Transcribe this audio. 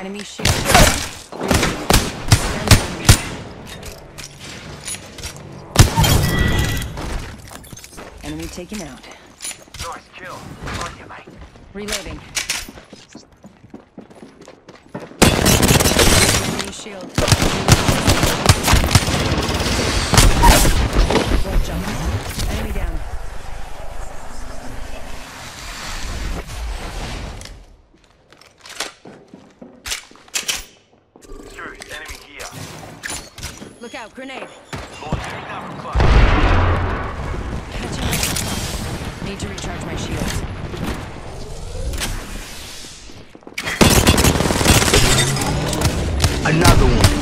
Enemy shield. Enemy taken out. Nice kill. On you, mate. Reloading. Look out, grenade. Catching up. Need to recharge my shields. Another one.